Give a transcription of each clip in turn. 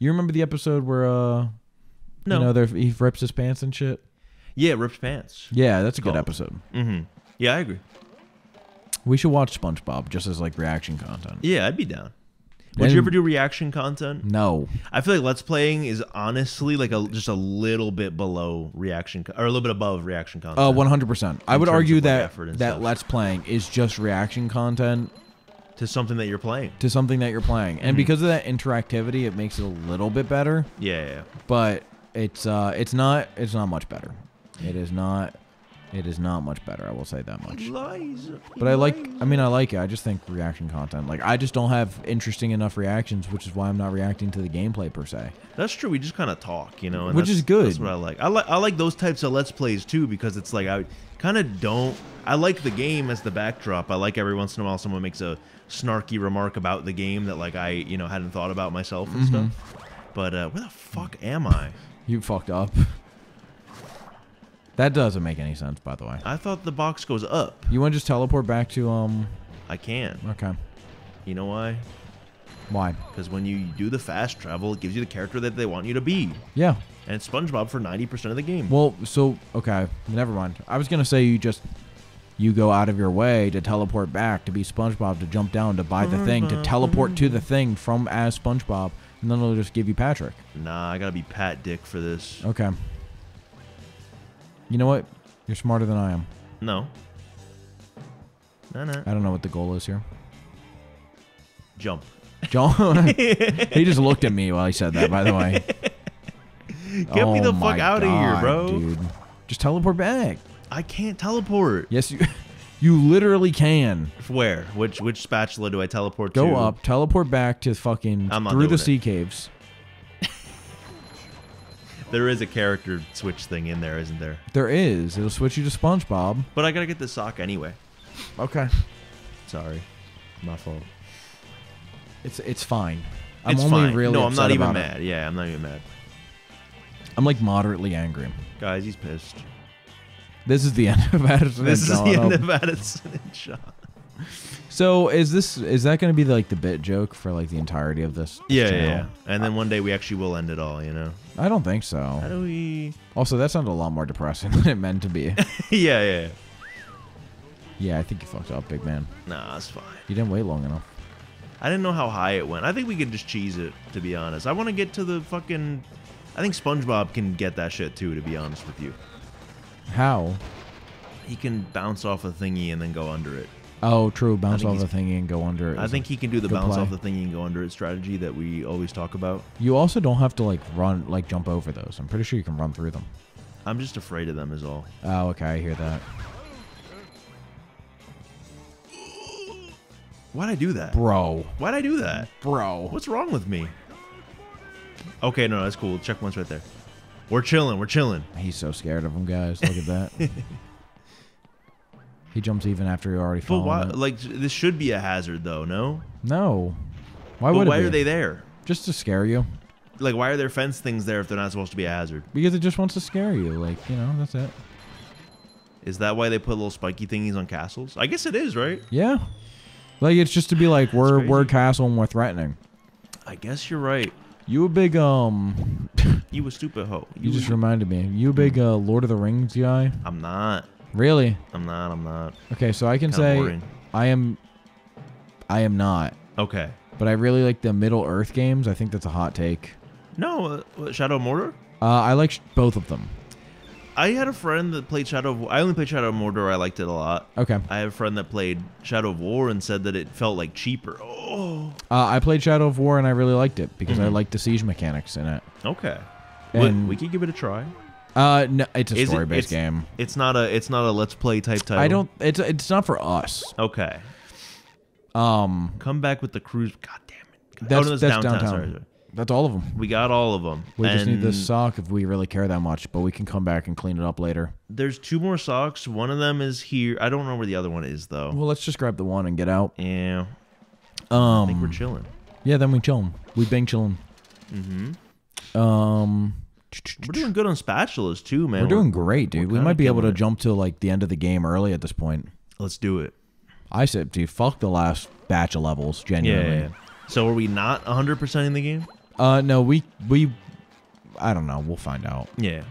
You remember the episode where uh, No. you know, there he rips his pants and shit. Yeah, ripped pants. Yeah, that's a good episode. Mm-hmm. Yeah, I agree. We should watch SpongeBob just as like reaction content. Yeah, I'd be down. Would you ever do reaction content? No, I feel like Let's Playing is honestly like a just a little bit below reaction co- or a little bit above reaction content. uh, one hundred percent. I In would terms argue of, like, that effort and that stuff. Let's Playing is just reaction content to something that you're playing. to something that you're playing, and because of that interactivity, it makes it a little bit better. Yeah, yeah, yeah. But it's uh, it's not it's not much better. It is not. It is not much better. I will say that much. But I like. I mean, I like it. I just think reaction content. Like, I just don't have interesting enough reactions, which is why I'm not reacting to the gameplay per se. That's true. We just kind of talk, you know, and Which is good. That's what I like. I like I like those types of let's plays too because it's like I kind of don't. I like the game as the backdrop. I like every once in a while someone makes a snarky remark about the game that like I you know hadn't thought about myself and Mm-hmm. stuff. But uh, where the fuck am I? You fucked up. That doesn't make any sense, by the way. I thought the box goes up. You want to just teleport back to um? I can. Okay. You know why? Why? Because when you do the fast travel, it gives you the character that they want you to be, Yeah. and it's SpongeBob for ninety percent of the game. Well, so okay, never mind. I was gonna say you just you go out of your way to teleport back to be SpongeBob to jump down to buy the thing to mm-hmm. teleport to the mm-hmm. thing from as SpongeBob, and then it'll just give you Patrick. Nah, I gotta be Pat Dick for this. Okay. You know what? You're smarter than I am. No. No, no. I don't know what the goal is here. Jump. Jahn, he just looked at me while he said that. By the way, Get me the Oh fuck out of here, bro. Dude, just teleport back. I can't teleport. Yes, you, you literally can. Where? Which which spatula do I teleport to? Go up, teleport back to fucking I'm through the it. sea caves. There is a character switch thing in there, isn't there? There is. It'll switch you to SpongeBob. But I gotta get the sock anyway. Okay. Sorry. My fault. It's it's fine. I'm it's only fine. really no, I'm not even about it. mad. Yeah, I'm not even mad. I'm like moderately angry. Guys, he's pissed. This is the end of Addison This is the end of Addison and Jahn. So is this is that going to be like the bit joke for like the entirety of this? Yeah, yeah, yeah. And then one day we actually will end it all, you know? I don't think so. How do we. Also, that sounded a lot more depressing than it meant to be. yeah, yeah. yeah, I think you fucked up, big man. Nah, it's fine. You didn't wait long enough. I didn't know how high it went. I think we could just cheese it, to be honest. I want to get to the fucking. I think SpongeBob can get that shit too, to be honest with you. How? He can bounce off a thingy and then go under it. Oh, true. Bounce off the thingy and go under it. I think he can do the bounce play. off the thingy and go under it strategy that we always talk about. You also don't have to like run, like jump over those. I'm pretty sure you can run through them. I'm just afraid of them, is all. Oh, okay. I hear that. Why'd I do that? Bro. Why'd I do that? Bro. What's wrong with me? Okay, no, that's cool. Check once right there. We're chilling. We're chilling. He's so scared of him, guys. Look at that. he jumps even after he already But why? it. Like, this should be a hazard, though. No. No. Why but would why are they there? Just to scare you. Like, why are there fence things there if they're not supposed to be a hazard? Because it just wants to scare you. Like, you know, that's it. Is that why they put little spiky thingies on castles? I guess it is, right? Yeah. Like it's just to be like we're we're castle and we're threatening. I guess you're right. You a big um You a stupid hoe. you just a- reminded me. You a big uh Lord of the Rings guy? I'm not. Really? I'm not. I'm not. Okay, so I can Kinda say boring. I am I am not. Okay. But I really like the Middle Earth games. I think that's a hot take. No, uh, what, Shadow of Mordor. Uh, I like sh- both of them. I had a friend that played Shadow. Of, I only played Shadow of Mordor. I liked it a lot. Okay. I have a friend that played Shadow of War and said that it felt like cheaper. Oh, Uh, I played Shadow of War and I really liked it because I Mhm. liked the siege mechanics in it. okay. We- And- we could give it a try. Uh, no, it's a Is it- story-based it's- game. It's not a. It's not a let's play type title. I don't. It's it's not for us. Okay. Um, Come back with the cruise. God damn it. God- that's oh, no, that's downtown. downtown. Sorry, sorry. That's all of them. We got all of them. We just need this sock if we really care that much, but we can come back and clean it up later. There's two more socks. One of them is here. I don't know where the other one is though. Well, let's just grab the one and get out. Yeah. I think we're Um, chilling. yeah, then we chillin'. We bang chillin'. Mm-hmm. Um, We're doing good on spatulas too, man. we're doing great, dude. We might be able to it. jump to like the end of the game early at this point. Let's do it. I said, dude, fuck the last batch of levels. Genuinely. yeah, yeah. So are we not 100% in the game? Uh, no, we we, I don't know. We'll find out. Yeah.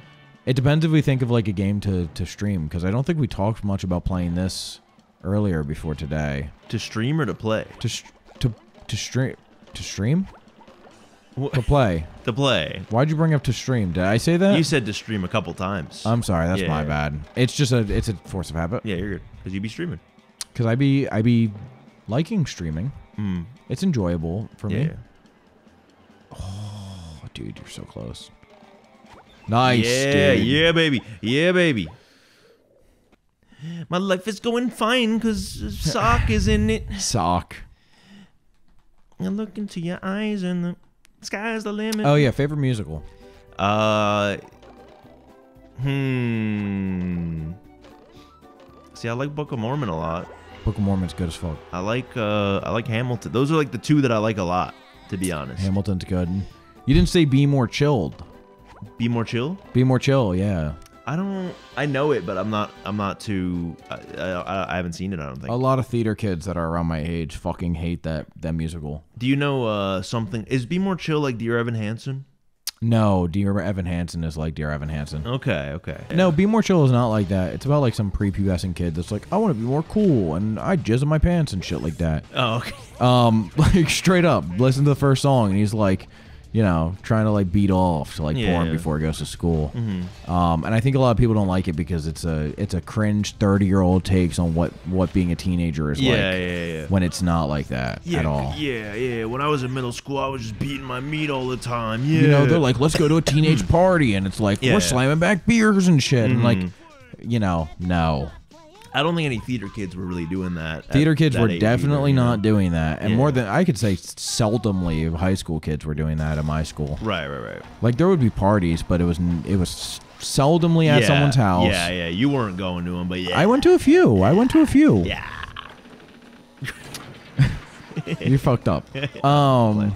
It depends if we think of like a game to to stream because I don't think we talked much about playing this earlier before today. To stream or to play? To to stream to stream Wh- to play. to play. Why'd you bring up to stream? Did I say that? You said to stream a couple times. I'm sorry. That's my Yeah. bad. It's just a it's a force of habit. yeah, you're good. Because you be streaming. Because I be I be liking streaming. Mm. It's enjoyable for Yeah. me. Oh, dude, you're so close. Nice, yeah, dude. yeah, baby. Yeah, baby. My life is going fine because sock is in it. Sock. I look into your eyes and the sky's the limit. Oh yeah, favorite musical. Uh. Hmm. See, I like Book of Mormon a lot. Book of Mormon's good as fuck. I like uh I like Hamilton. Those are like the two that I like a lot, to be honest. Hamilton's good. You didn't say be more chilled. Be more chill. Be more chill, yeah. I don't. I know it, but I'm not. I'm not too. I, I, I haven't seen it. I don't think. A lot of theater kids that are around my age fucking hate that that musical. Do you know uh something? Is Be More Chill like Dear Evan Hansen? No, Dear Evan Hansen is like Dear Evan Hansen. Okay, okay. No, Be More Chill is not like that. It's about like some prepubescent kid that's like, I want to be more cool and I jizz in my pants and shit like that. Oh, okay. Um, like straight up, listen to the first song and he's like, you know, trying to like beat off to like Yeah. porn before he goes to school. Mm-hmm. Um, and I think a lot of people don't like it because it's a it's a cringe thirty year old takes on what what being a teenager is Yeah, like yeah, yeah. when it's not like that Yeah, at all. yeah, yeah. When I was in middle school, I was just beating my meat all the time. Yeah. You know, they're like, let's go to a teenage party, and it's like Yeah. we're slamming back beers and shit, and like, Mhm. you know, no. I don't think any theater kids were really doing that. at Theater kids that were definitely either, you know? not doing that, and Yeah. more than I could say, seldomly high school kids were doing that at my school. Right, right, right. Like there would be parties, but it was it was seldomly at yeah, someone's house. Yeah, yeah. You weren't going to them, but yeah. I went to a few. I went to a few. yeah. you fucked up. Um,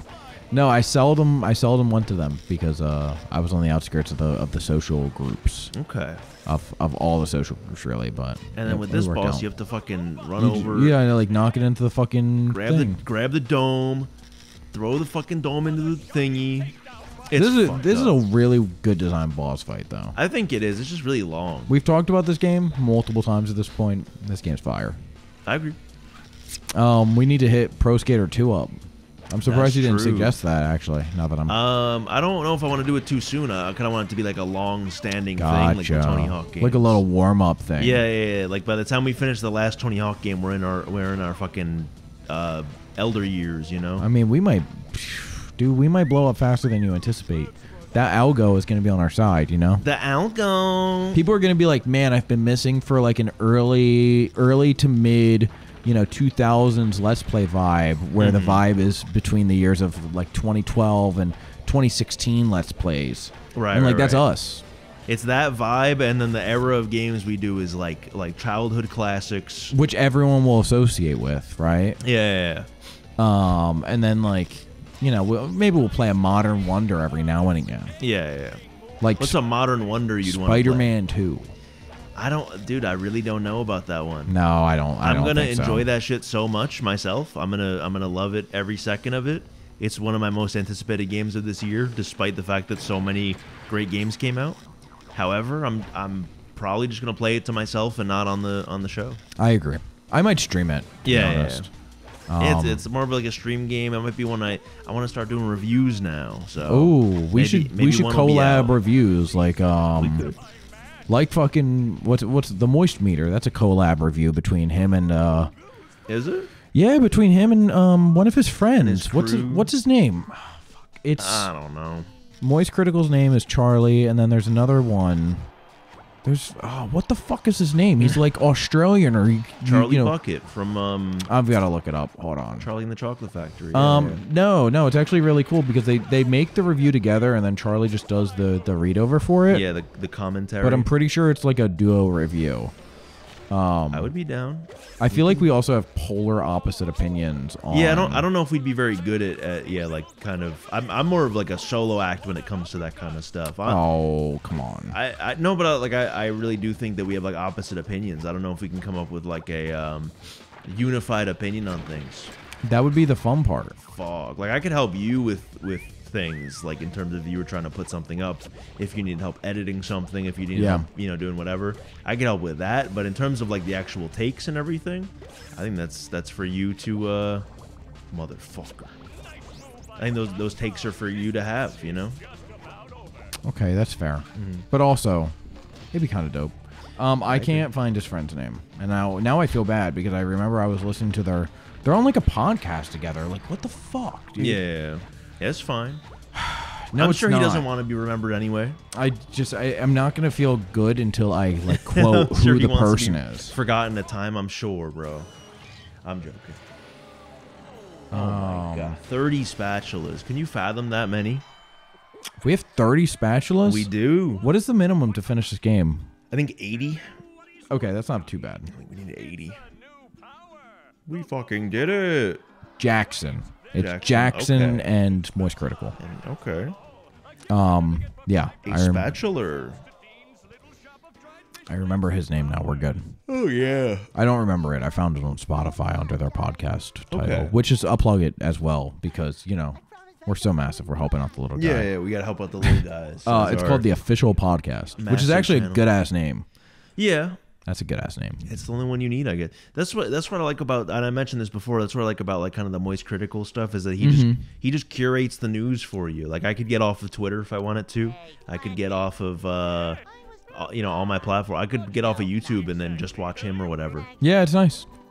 no, I seldom I seldom went to them because uh, I was on the outskirts of the of the social groups Okay. of of all the social groups really. But And then it- with it this boss, out. you have to fucking run You- over. Yeah, like knock it into the fucking grab thing. the grab the dome, throw the fucking dome into the thingy. It's this is fucked this is a really good design boss fight though. I think it is. It's just really long. We've talked about this game multiple times at this point. This game's fire. I agree. Um, we need to hit Pro Skater 2 up. I'm surprised That's you didn't true. suggest that actually. Now that I'm Um, I don't know if I want to do it too soon. I kind of want it to be like a long-standing thing, like the gotcha. Tony Hawk game. like a little warm up thing. Yeah, yeah, yeah. Like by the time we finish the last Tony Hawk game, we're in our we're in our fucking uh, elder years. You know. I mean, we might, dude, we might blow up faster than you anticipate. That algo is going to be on our side, you know. the algo. People are going to be like, "Man, I've been missing for like an early, early to mid, you know, 2000s Let's Play vibe, where the Mhm. vibe is between the years of like 2012 and 2016 Let's Plays." Right, and like right, that's right. us. It's that vibe, and then the era of games we do is like like childhood classics. which everyone will associate with, right? Yeah, yeah, Um, and then like, you know, we'll, maybe we'll play a modern wonder every now and again, yeah, yeah. yeah. like What's a modern wonder you'd want? Spider-Man Two. I don't, dude. I really don't know about that one. No, I don't. I I'm don't gonna think so. enjoy that shit so much myself. I'm gonna I'm gonna love it every second of it. It's one of my most anticipated games of this year, despite the fact that so many great games came out. However, I'm I'm probably just gonna play it to myself and not on the on the show. I agree. I might stream it. Yeah, yeah, honest. it's Um, it's more of like a stream game. It might be one I I want to start doing reviews now. So Oh, we maybe- should maybe we should one will be collab reviews like um. Like fucking what's what's the moist meter? That's a collab review between him and uh Is it? yeah between him and um one of his friends. his what's his, what's his name? Fuck. It's I don't know. Moist Critikal's name is Charlie, and then there's another one. There's oh, what the fuck is his name? He's like Australian or you, you- Charlie you know. Bucket from um I've got to look it up. Hold on. Charlie and the Chocolate Factory. Um, yeah. no, no, it's actually really cool because they they make the review together, and then Charlie just does the the read over for it. yeah, the the commentary. But I'm pretty sure it's like a duo review. Um, I would be down. I feel like we also have polar opposite opinions on. Yeah, I don't. I don't know if we'd be very good at. at yeah, like kind of. I'm. I'm more of like a solo act when it comes to that kind of stuff. I, Oh, come on. I, I no, but uh, like I, I really do think that we have like opposite opinions. I don't know if we can come up with like a um, unified opinion on things. That would be the fun part. Fog. Like I could help you with with things, like in terms of you were trying to put something up, if you need help editing something, if you need Yeah. help, you know, doing whatever, I can help with that. But in terms of like the actual takes and everything, I think that's that's for you to, uh, motherfucker. I think those those takes are for you to have, you know. Okay, that's fair. Mm-hmm. But also, it'd be kind of dope. Um, I can't find his friend's name, and now now I feel bad because I remember I was listening to their they're on like a podcast together. Like, what the fuck, dude? Yeah, yeah, it's fine. no, I'm sure he doesn't want to be remembered anyway. I just I, I'm not gonna feel good until I like quote sure who he the person is. Forgotten the time, I'm sure, bro. I'm joking. Oh Um, my god, thirty spatulas. Can you fathom that many? We have 30 spatulas. We do. What is the minimum to finish this game? I think eighty. Okay, that's not too bad. We need eighty. We fucking did it. Jackson. It's Jackson, Jackson, okay. and Moist Critikal. And- okay. Um, yeah, A I, rem- spatula. I remember his name now. We're good. Oh yeah. I don't remember it. I found it on Spotify under their podcast title, Okay. which is I'll plug it as well because you know we're so massive. We're helping out the little guy. Yeah, yeah. We gotta help out the little guys. Uh, it's called the official podcast, which is actually a good ass name. Yeah. That's a good ass name. It's the only one you need, I guess. That's what that's what I like about and I mentioned this before, that's what I like about like kind of the moist Critikal stuff is that he just he just curates the news for you. Like I could get off of Twitter if I wanted to. I could get off of uh uh, you know, all my platform. I could get off of YouTube and then just watch him or whatever. Yeah, it's nice.